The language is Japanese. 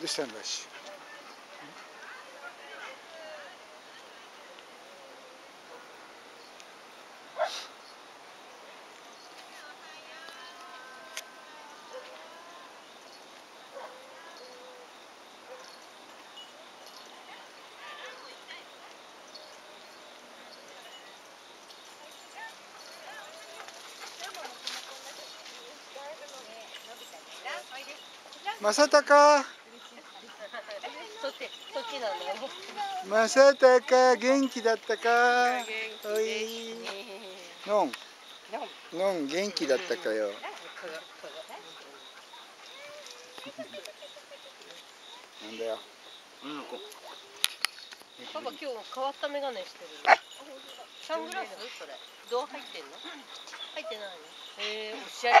どうしたんだし正隆そっちなん。だよ正隆元気だったか？おい。のん。のん。元気だったかよ。なんだよ。パパ今日変わったメガネしてる。サングラス？それ。どう入ってんの？入ってないの？へえおしゃれ